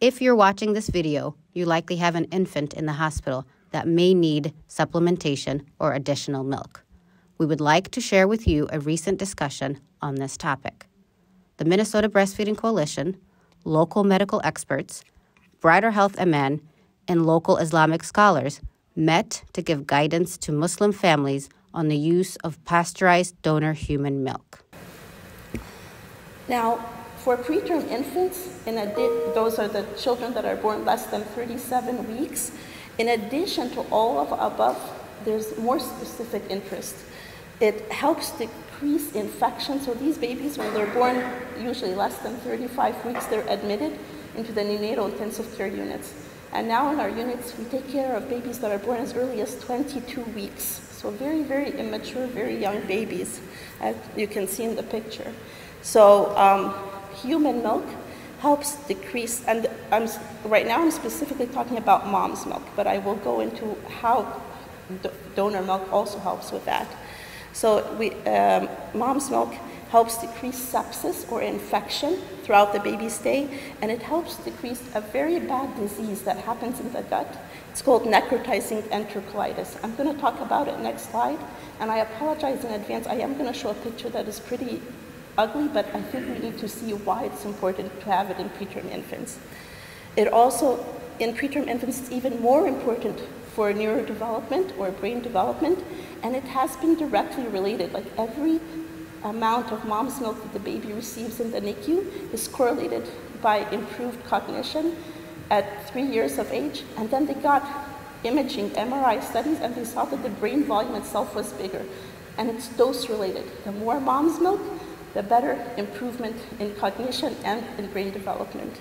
If you're watching this video, you likely have an infant in the hospital that may need supplementation or additional milk. We would like to share with you a recent discussion on this topic. The Minnesota Breastfeeding Coalition, local medical experts, Brighter Health MN, and local Islamic scholars met to give guidance to Muslim families on the use of pasteurized donor human milk. Now, for preterm infants, in adi- those are the children that are born less than 37 weeks. In addition to all of above, there's more specific interest. It helps decrease infection. So these babies, when they're born, usually less than 35 weeks, they're admitted into the neonatal intensive care units. And now in our units, we take care of babies that are born as early as 22 weeks. So very, very immature, very young babies, as you can see in the picture. So um, human milk helps decrease, and I'm, right now I'm specifically talking about mom's milk, but I will go into how do- donor milk also helps with that. So we, um, mom's milk helps decrease sepsis or infection throughout the baby's stay, and it helps decrease a very bad disease that happens in the gut. It's called necrotizing enterocolitis. I'm going to talk about it next slide, and I apologize in advance. I am going to show a picture that is pretty ugly, but I think we need to see why it's important to have it in preterm infants. It also, in preterm infants, it's even more important for neurodevelopment or brain development, and it has been directly related. Like every amount of mom's milk that the baby receives in the NICU is correlated by improved cognition at three years of age. And then they got imaging, MRI studies, and they saw that the brain volume itself was bigger. And it's dose related. The more mom's milk, the better improvement in cognition and in brain development.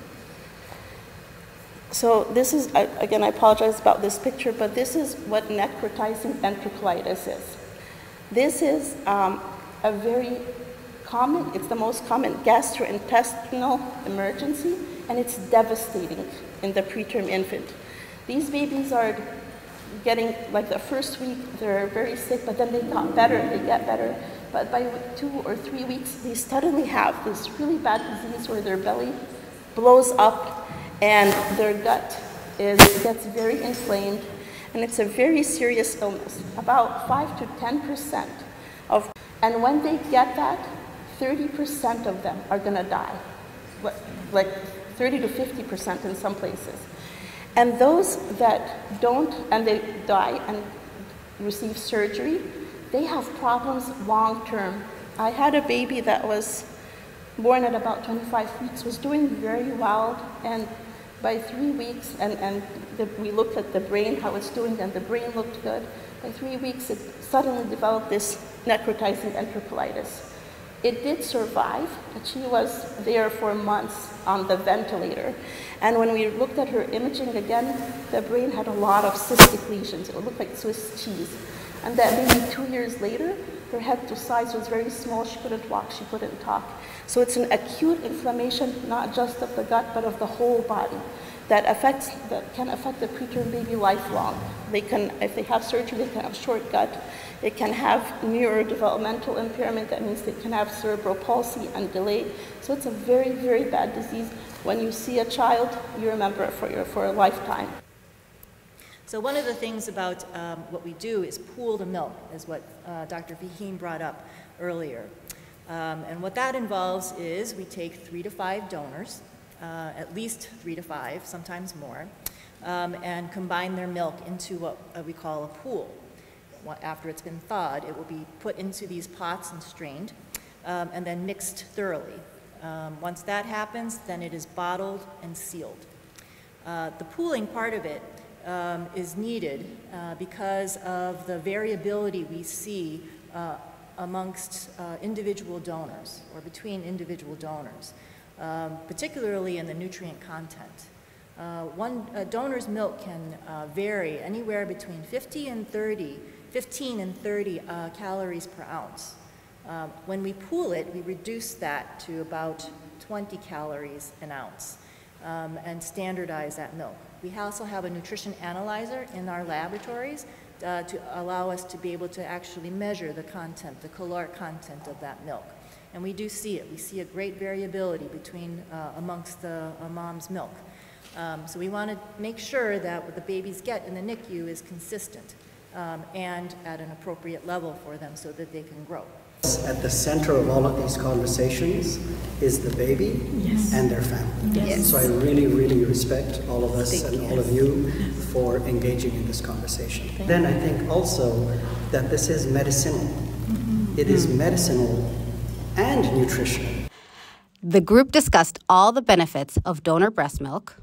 So this is, again, I apologize about this picture, but this is what necrotizing enterocolitis is. This is um, a very common, it's the most common gastrointestinal emergency, and it's devastating in the preterm infant. These babies are getting, like the first week, they're very sick, but then they got better, they get better. But by two or three weeks, they suddenly have this really bad disease where their belly blows up and their gut is, gets very inflamed, and it's a very serious illness. About 5 to 10% of, and when they get that, 30% of them are gonna die. Like- Like 30 to 50% in some places. And those that don't, and they die and receive surgery, they have problems long term. I had a baby that was born at about 25 weeks, was doing very well, and by three weeks, and, and the, we looked at the brain, how it's doing, and the brain looked good. By three weeks, it suddenly developed this necrotizing enterocolitis. It did survive, but she was there for months on the ventilator. And when we looked at her imaging again, the brain had a lot of cystic lesions. It looked like Swiss cheese. And that maybe two years later, her head to size was very small. She couldn't walk, she couldn't talk. So it's an acute inflammation, not just of the gut, but of the whole body that affects that can affect the preterm baby lifelong. They can, if they have surgery, they can have short gut. They can have neurodevelopmental impairment. That means they can have cerebral palsy and delay. So it's a very, very bad disease. When you see a child, you remember it for your for a lifetime. So one of the things about um, what we do is pool the milk, is what uh, Dr. Fahim brought up earlier. Um, and what that involves is we take three to five donors, uh, at least three to five, sometimes more, um, and combine their milk into what uh, we call a pool. After it's been thawed, it will be put into these pots and strained, um, and then mixed thoroughly. Um, once that happens, then it is bottled and sealed. Uh, the pooling part of it um, is needed uh, because of the variability we see uh, amongst uh, individual donors or between individual donors, um, particularly in the nutrient content. Uh, one a donor's milk can uh, vary anywhere between 50 and 30, 15 and 30 uh, calories per ounce. Um, when we pool it, we reduce that to about 20 calories an ounce um, and standardize that milk. We also have a nutrition analyzer in our laboratories uh, to allow us to be able to actually measure the content, the caloric content of that milk. And we do see it. We see a great variability between uh, amongst the uh, mom's milk. Um, So we want to make sure that what the babies get in the NICU is consistent um, and at an appropriate level for them so that they can grow. At the center of all of these conversations is the baby and their family. Yes. So I really, really respect all of us and all of you for engaging in this conversation. Then I think also that this is medicinal. It is medicinal and nutritional. The group discussed all the benefits of donor breast milk,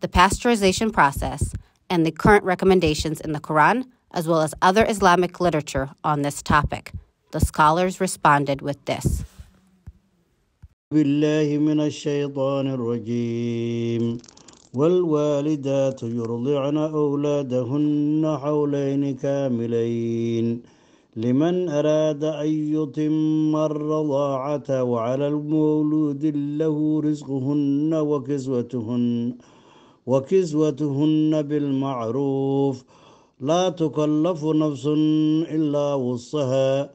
the pasteurization process, and the current recommendations in the Quran, as well as other Islamic literature on this topic. The scholars responded with this. بالله من الشيطان الرجيم والوالدات يرضعن أولادهن حولين كاملين لمن أراد أن يتم الرضاعة وعلى المولود له رزقهن وكسوتهن وكسوتهن بالمعروف لا تكلف نفس إلا وسعها.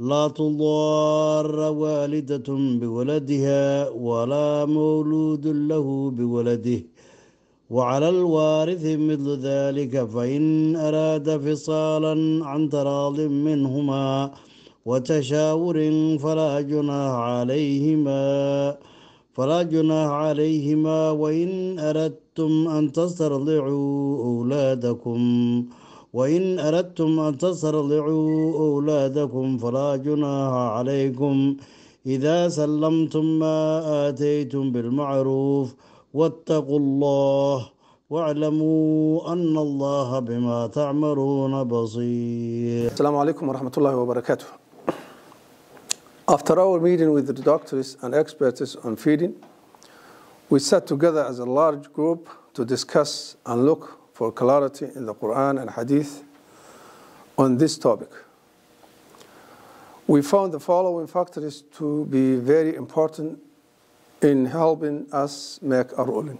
لا تضار والدة بولدها ولا مولود له بولده. وعلى الوارث مثل ذلك فإن أراد فصالا عن تراض منهما وتشاور فلا جناح عليهما. فلا جناح عليهما وإن أردتم أن تسترضعوا أولادكم وإن أردتم أن تسترضعوا أولادكم فلا جناح عليكم إذا سلمتم ما آتيتم بالمعروف واتقوا الله واعلموا أن الله بما تعملون بصير alaikum wa rahmatullahi wa barakatuh. After our meeting with the doctors and experts on feeding, we sat together as a large group to discuss and look for clarity in the Quran and Hadith on this topic. We found the following factors to be very important in helping us make our ruling.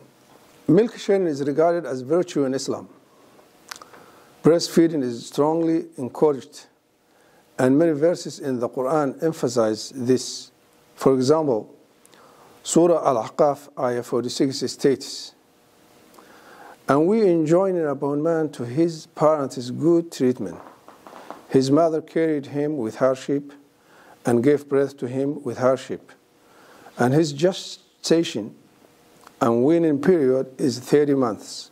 Milk sharing is regarded as virtue in Islam. Breastfeeding is strongly encouraged, and many verses in the Quran emphasize this. For example, Surah Al Ahqaf, Ayah 46 states, And we enjoin upon man to his parents good treatment. His mother carried him with hardship and gave birth to him with hardship. And his gestation and weaning period is 30 months.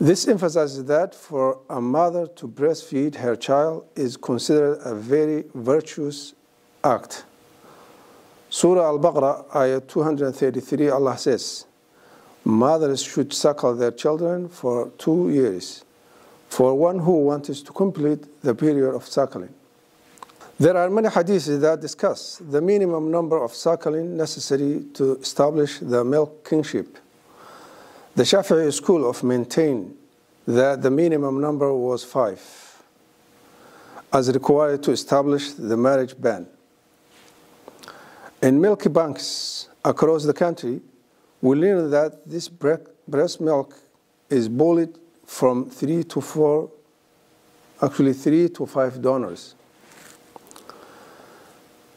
This emphasizes that for a mother to breastfeed her child is considered a very virtuous act. Surah Al Baqarah, ayah 233, Allah says, Mothers should suckle their children for two years, for one who wants to complete the period of suckling. There are many hadiths that discuss the minimum number of suckling necessary to establish the milk kinship. The Shafi'i school of maintain that the minimum number was five, as required to establish the marriage ban. In milk banks across the country, we learn that this breast milk is bullied from three to four, actually three to five donors.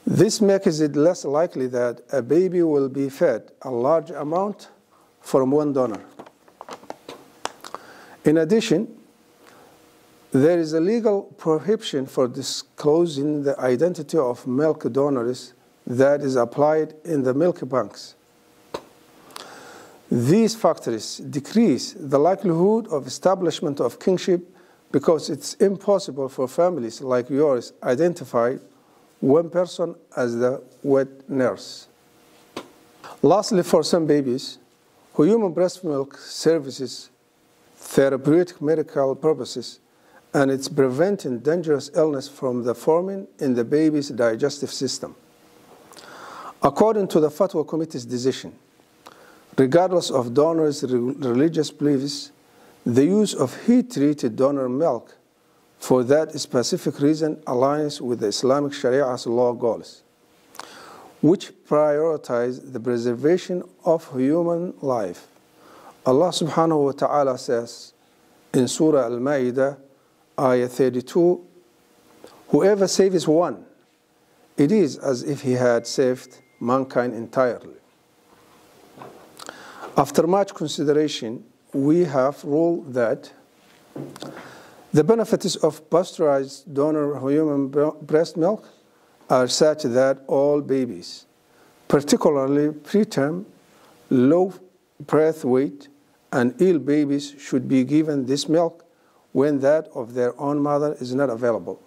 This makes it less likely that a baby will be fed a large amount from one donor. In addition, there is a legal prohibition for disclosing the identity of milk donors that is applied in the milk banks. These factors decrease the likelihood of establishment of kinship because it's impossible for families like yours to identify one person as the wet nurse. Lastly, for some babies who human breast milk services therapeutic medical purposes and it's preventing dangerous illness from the forming in the baby's digestive system. According to the Fatwa Committee's decision, regardless of donors' religious beliefs, the use of heat-treated donor milk for that specific reason aligns with the Islamic Sharia's law goals, which prioritize the preservation of human life. Allah subhanahu wa ta'ala says in Surah Al Ma'idah, Ayah 32, Whoever saves one, it is as if he had saved mankind entirely. After much consideration, we have ruled that the benefits of pasteurized donor human breast milk are such that all babies, particularly preterm, low birth weight, and ill babies should be given this milk when that of their own mother is not available.